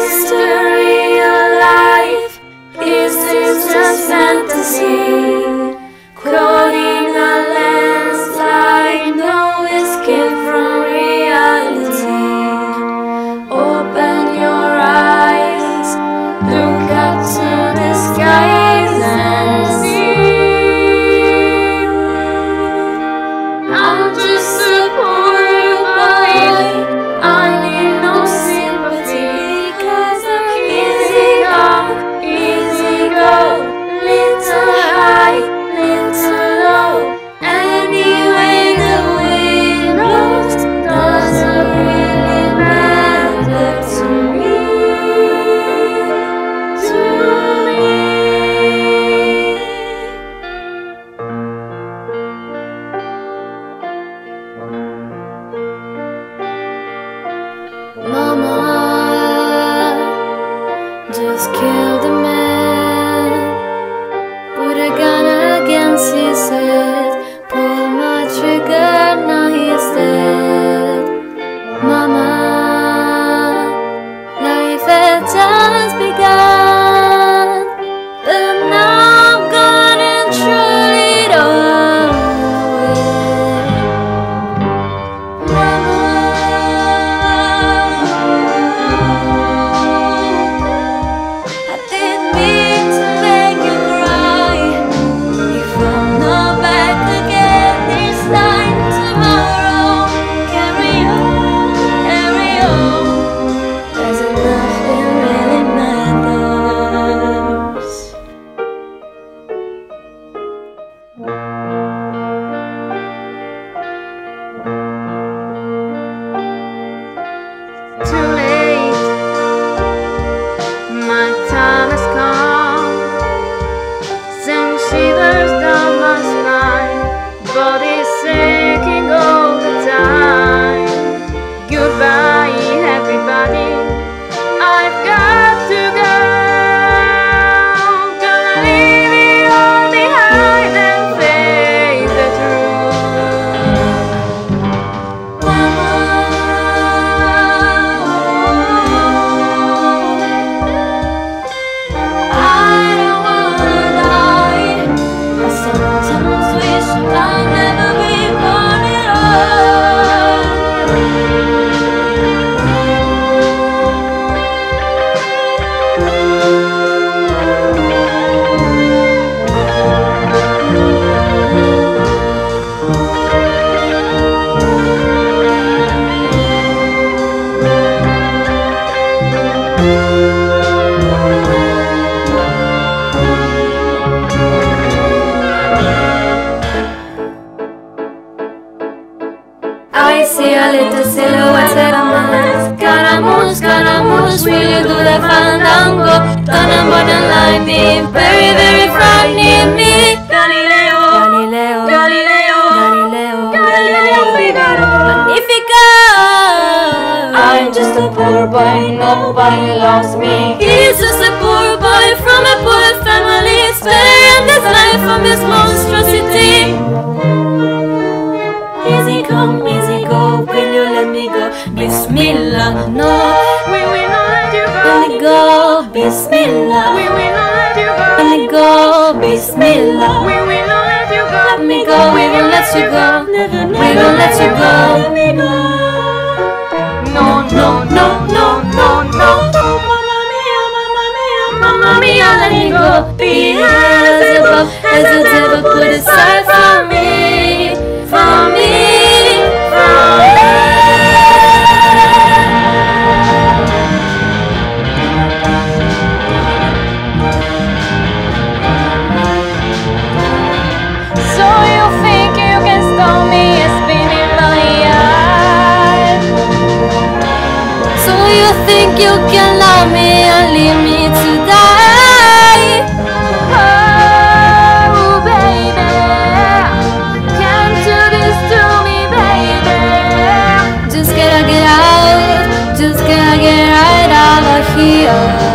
mystery of life is this just fantasy? Silhouette at a man. Scaramouche, Scaramouche, will you do the fandango? And lightning, very, very frightening me. Galileo, Galileo, Galileo, Galileo, Galileo Figaro, Magnifico. I'm just a poor boy, nobody loves me. He's just a poor boy from a poor family, sparing this life from this monstrosity. Easy come, easy go? Bismillah, no, we will not let you go. Let me go, Bismillah. We will not let you go. Let me go, Bismillah. We will not let you go. Let me go, we won't let you go. We won't let you go. Let me go. No, no, no, no, no, no. Mamma mia, mamma mia, mamma mia, let me go. Beelzebub as the devil put aside think you can love me and leave me to die? Oh, baby, can't do this to me, baby. Just gotta get out, just gotta get right out of here.